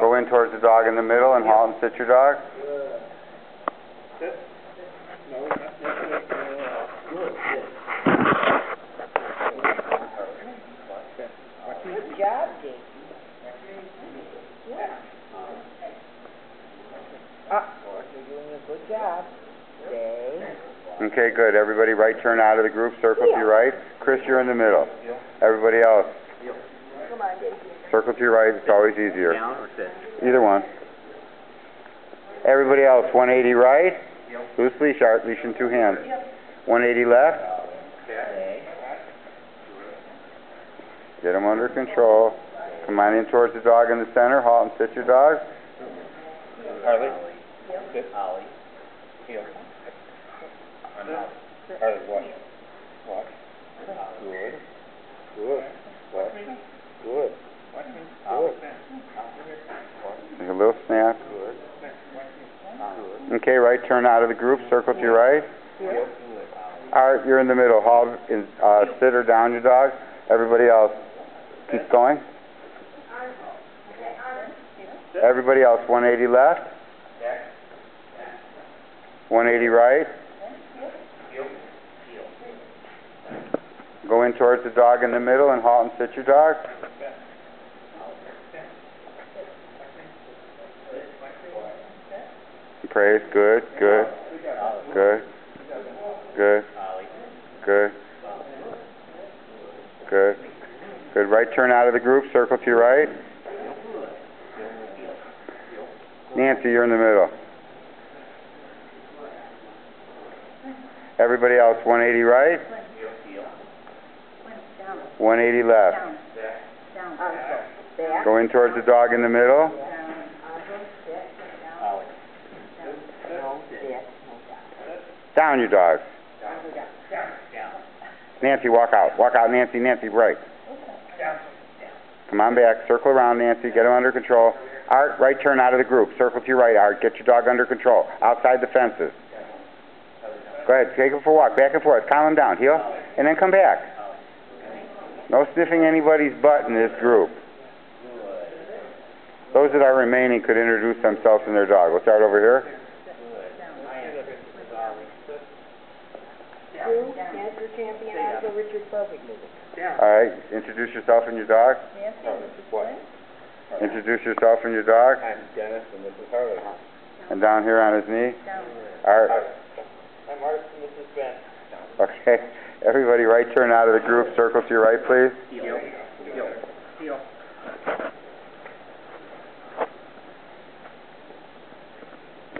Go in towards the dog in the middle and halt and sit your dog. Sit. No, not, uh, good, good. Good job, Jakey. Yeah. Ah, you're doing a good job. Stay. Okay, good. Everybody right turn out of the group, circle to your right. Chris, you're in the middle. Yeah. Everybody else, Come on, Jakey. circle to your right, it's always easier. Down or sit? Either one. Everybody else, one eighty right. Loose leash, Art, leash in two hands. One eighty left. Stay. Get them under control. Come on in towards the dog in the center, halt and sit your dog. Harley? Sit. Ollie. Heel. Harley. Watch. Good. Good. Watch. Good. Good. Take a little snap. Okay, right turn out of the group, circle to your right. Art, you're in the middle. In, uh, sit or down your dog. Everybody else, keep going. Everybody else, one eighty left. One eighty right. Go in towards the dog in the middle and halt and sit your dog. Praise, good, good, good, good, good, good, good. Right turn out of the group, circle to your right. Nancy, you're in the middle. Everybody else, one eighty right, one eighty left. Back. Go in towards the dog in the middle. No, sit. Down your dog. Down, down, down. Nancy, walk out. Walk out, Nancy. Nancy, right. Come on back. Circle around, Nancy. Get him under control. Art, right turn out of the group. Circle to your right, Art. Get your dog under control. Outside the fences. Go ahead. Take him for a walk. Back and forth. Calm him down. Heel. And then come back. No sniffing anybody's butt in this group. Those that are remaining could introduce themselves and their dog. We'll start over here. Cancer champion, Oscar Richard Perfect music. All right. Introduce yourself and your dog. Nancy, oh, Mrs. Flynn. Introduce yourself and your dog. I'm Dennis and this is Harley. And down here on his knee. Art. I'm Art and this is Ben. Okay. Everybody right turn out of the group. Circle to your right, please. Heel.